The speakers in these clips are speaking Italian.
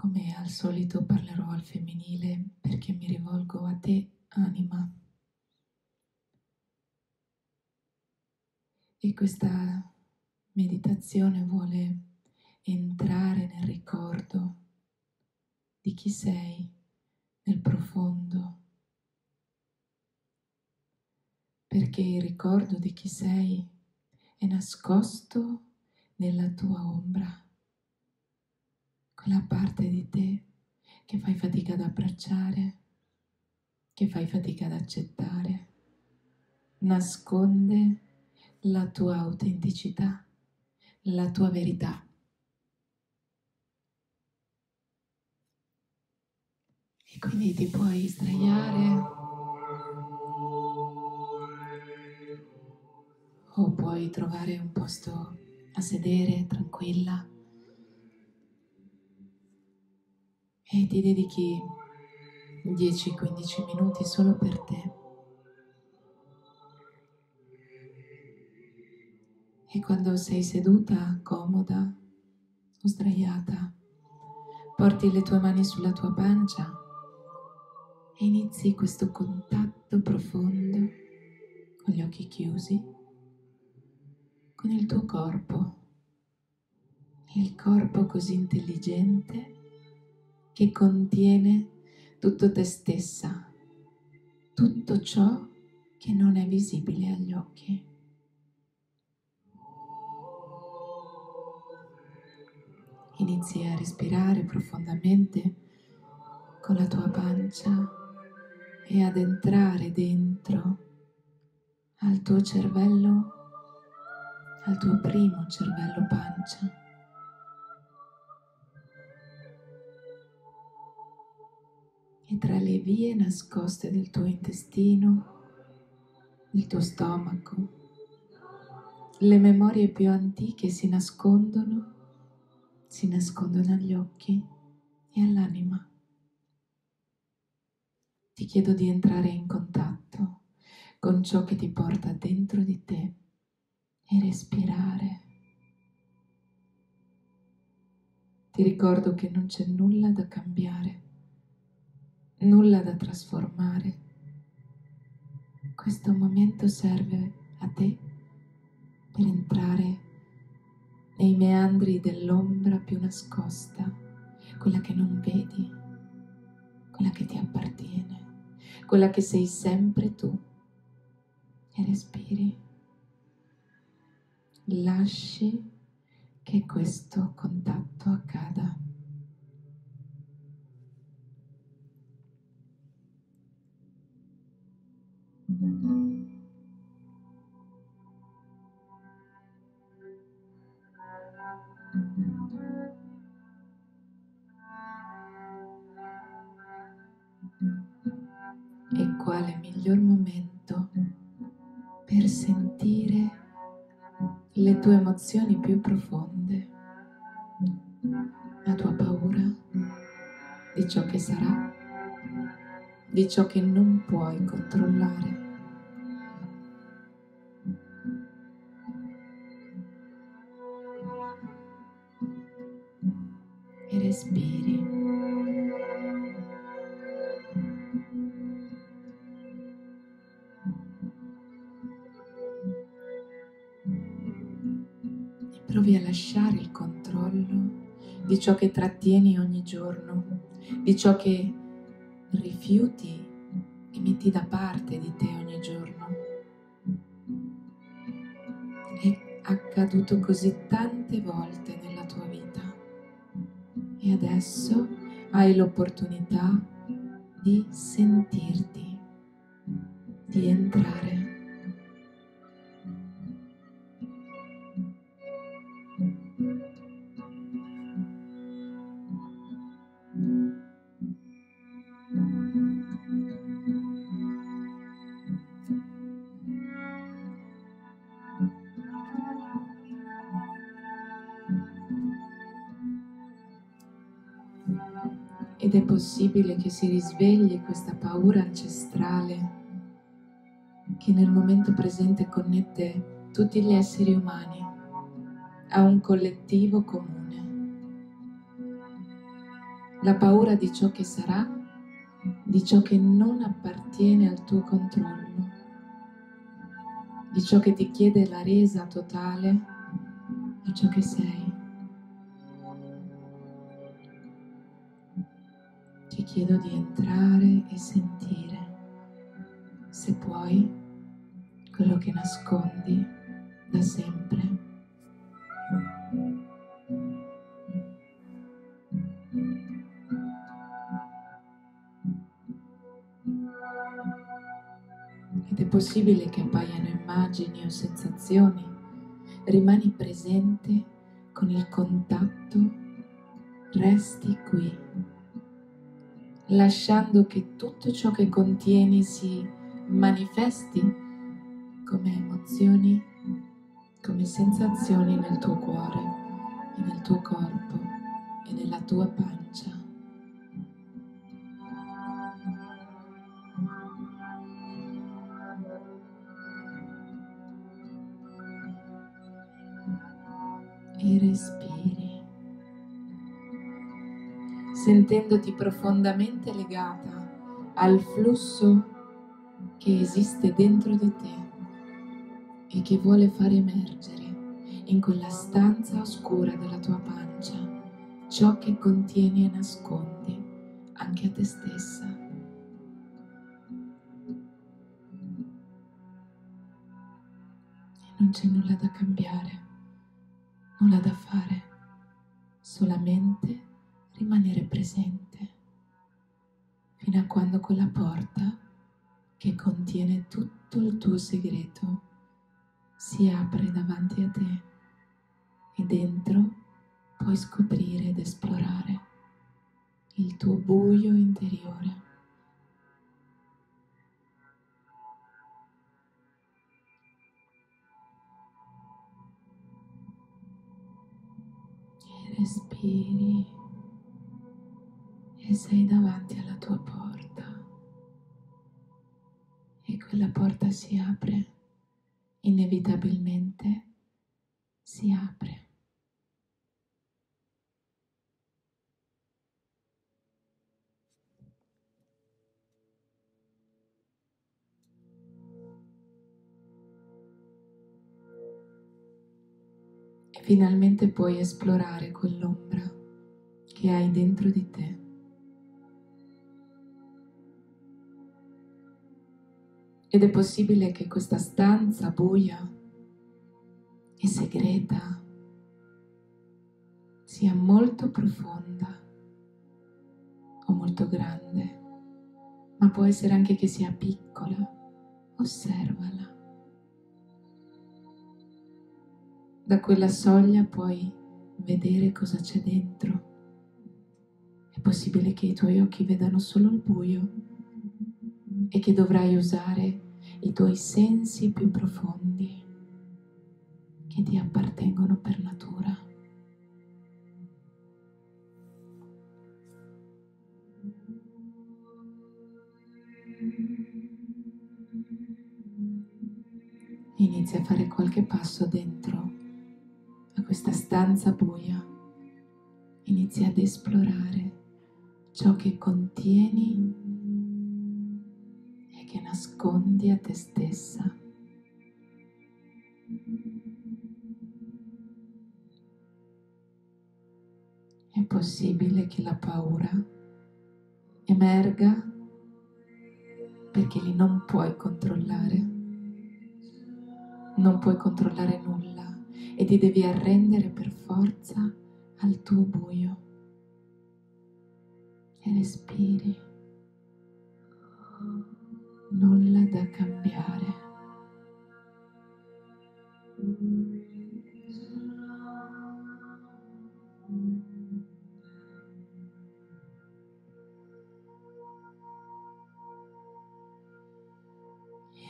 Come al solito parlerò al femminile perché mi rivolgo a te, anima. E questa meditazione vuole entrare nel ricordo di chi sei nel profondo, perché il ricordo di chi sei è nascosto nella tua ombra, quella parte di te che fai fatica ad abbracciare, che fai fatica ad accettare, nasconde la tua autenticità, la tua verità. E quindi ti puoi sdraiare o puoi trovare un posto a sedere tranquilla e ti dedichi 10-15 minuti solo per te. E quando sei seduta, comoda o sdraiata, porti le tue mani sulla tua pancia e inizi questo contatto profondo con gli occhi chiusi, con il tuo corpo, il corpo così intelligente che contiene tutto te stessa, tutto ciò che non è visibile agli occhi. Inizi a respirare profondamente con la tua pancia e ad entrare dentro al tuo cervello, al tuo primo cervello pancia. E tra le vie nascoste del tuo intestino, del tuo stomaco, le memorie più antiche si nascondono, si nascondono agli occhi e all'anima ti chiedo di entrare in contatto con ciò che ti porta dentro di te e respirare. Ti ricordo che non c'è nulla da cambiare, nulla da trasformare. Questo momento serve a te per entrare nei meandri dell'ombra più nascosta, quella che non vedi, quella che ti appartiene quella che sei sempre tu. E respiri. Lasci che questo contatto accada. Quale miglior momento per sentire le tue emozioni più profonde, la tua paura di ciò che sarà, di ciò che non puoi controllare. E respiri. provi a lasciare il controllo di ciò che trattieni ogni giorno, di ciò che rifiuti e metti da parte di te ogni giorno. È accaduto così tante volte adesso hai l'opportunità di sentirti, di entrare possibile che si risvegli questa paura ancestrale che nel momento presente connette tutti gli esseri umani a un collettivo comune. la paura di ciò che sarà, di ciò che non appartiene al tuo controllo, di ciò che ti chiede la resa totale a ciò che sei. Ti chiedo di entrare e sentire, se puoi, quello che nascondi da sempre. Ed è possibile che appaiano immagini o sensazioni, rimani presente con il contatto, resti qui, lasciando che tutto ciò che contieni si manifesti come emozioni, come sensazioni nel tuo cuore e nel tuo corpo e nella tua pancia. E respiri, sentendoti profondamente legata al flusso che esiste dentro di te e che vuole far emergere in quella stanza oscura della tua pancia ciò che contieni e nascondi anche a te stessa. E non c'è nulla da cambiare, nulla da fare, solamente rimanere presente fino a quando quella porta che contiene tutto il tuo segreto si apre davanti a te e dentro puoi scoprire ed esplorare il tuo buio interiore. E respiri e sei davanti alla tua porta e quella porta si apre inevitabilmente si apre. Finalmente puoi esplorare quell'ombra che hai dentro di te. Ed è possibile che questa stanza buia e segreta sia molto profonda o molto grande, ma può essere anche che sia piccola. Osservala. Da quella soglia puoi vedere cosa c'è dentro. È possibile che i tuoi occhi vedano solo il buio e che dovrai usare i tuoi sensi più profondi che ti appartengono per natura. Inizia a fare qualche passo dentro a questa stanza buia. Inizia ad esplorare ciò che contieni nascondi a te stessa. È possibile che la paura emerga perché li non puoi controllare. Non puoi controllare nulla e ti devi arrendere per forza al tuo buio. E respiri nulla da cambiare.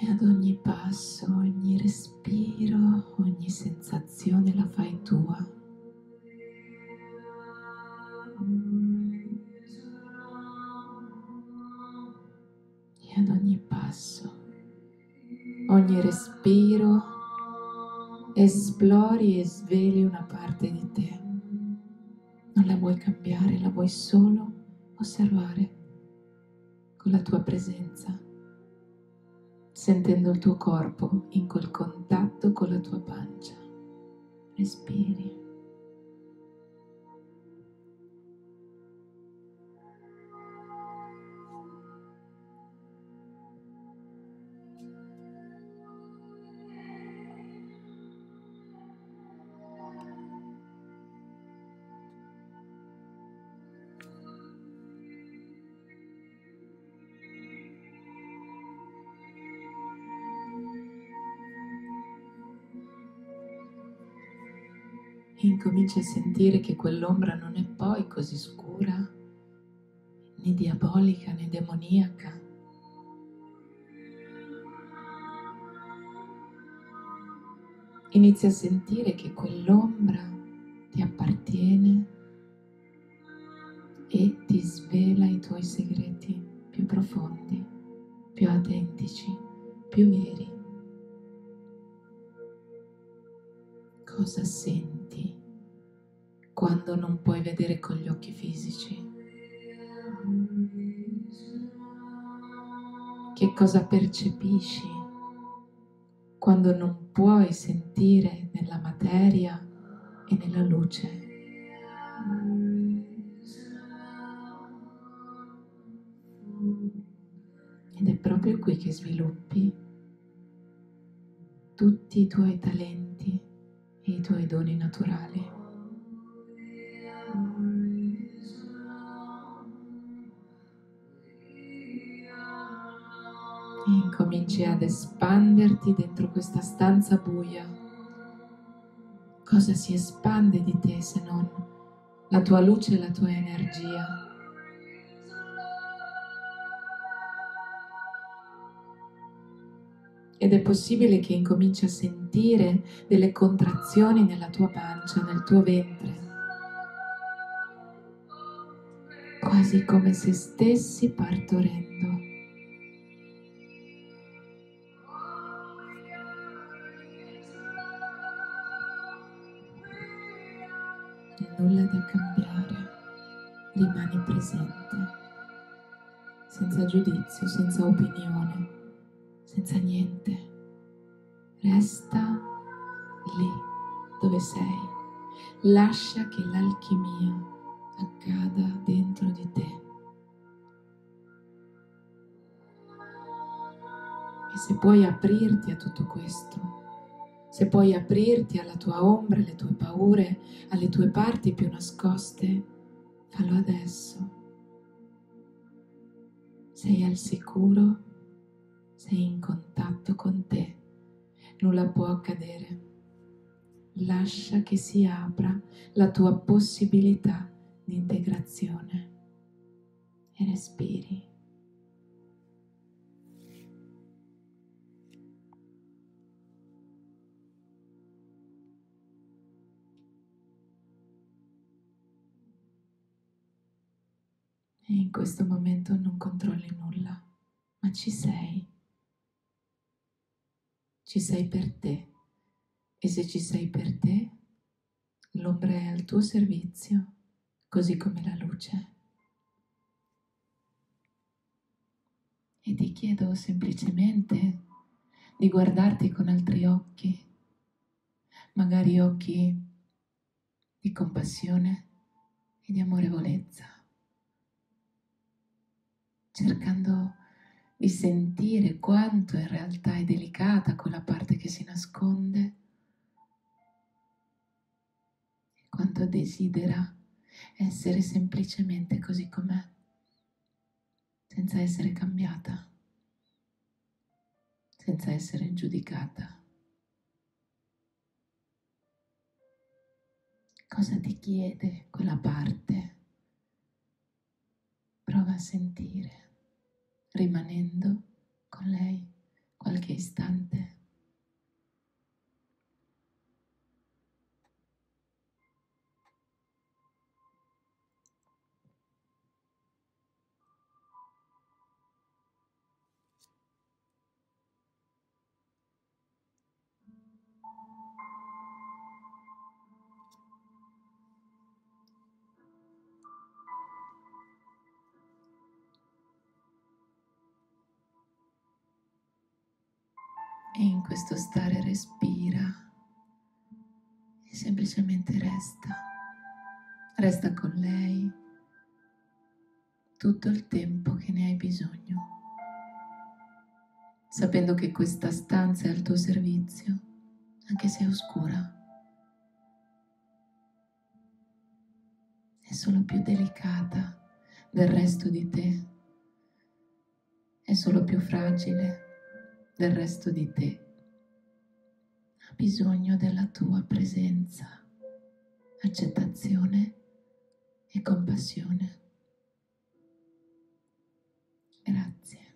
E ad ogni passo, ogni respiro, ogni sensazione la fai tua. Passo, ogni respiro, esplori e sveli una parte di te. Non la vuoi cambiare, la vuoi solo osservare con la tua presenza, sentendo il tuo corpo in quel contatto con la tua pancia. Respiri. Incominci a sentire che quell'ombra non è poi così scura, né diabolica né demoniaca. Inizi a sentire che quell'ombra ti appartiene e ti svela i tuoi segreti più profondi, più autentici, più veri. Cosa senti? Quando non puoi vedere con gli occhi fisici? Che cosa percepisci quando non puoi sentire nella materia e nella luce? Ed è proprio qui che sviluppi tutti i tuoi talenti e i tuoi doni naturali. E incominci ad espanderti dentro questa stanza buia. Cosa si espande di te se non la tua luce e la tua energia? Ed è possibile che incominci a sentire delle contrazioni nella tua pancia, nel tuo ventre, quasi come se stessi partorendo. Nulla da cambiare, rimani presente, senza giudizio, senza opinione, senza niente. Resta lì dove sei, lascia che l'alchimia accada dentro di te. E se puoi aprirti a tutto questo, se puoi aprirti alla tua ombra, alle tue paure, alle tue parti più nascoste, fallo adesso. Sei al sicuro, sei in contatto con te, nulla può accadere. Lascia che si apra la tua possibilità di integrazione e respiri. E in questo momento non controlli nulla, ma ci sei. Ci sei per te e se ci sei per te, l'ombra è al tuo servizio, così come la luce. E ti chiedo semplicemente di guardarti con altri occhi, magari occhi di compassione e di amorevolezza cercando di sentire quanto in realtà è delicata quella parte che si nasconde e quanto desidera essere semplicemente così com'è, senza essere cambiata, senza essere giudicata. Cosa ti chiede quella parte? Prova a sentire rimanendo con lei qualche istante. E in questo stare respira. E semplicemente resta. Resta con lei. Tutto il tempo che ne hai bisogno, sapendo che questa stanza è al tuo servizio, anche se è oscura. È solo più delicata del resto di te, è solo più fragile del resto di te, ha bisogno della tua presenza, accettazione e compassione. Grazie.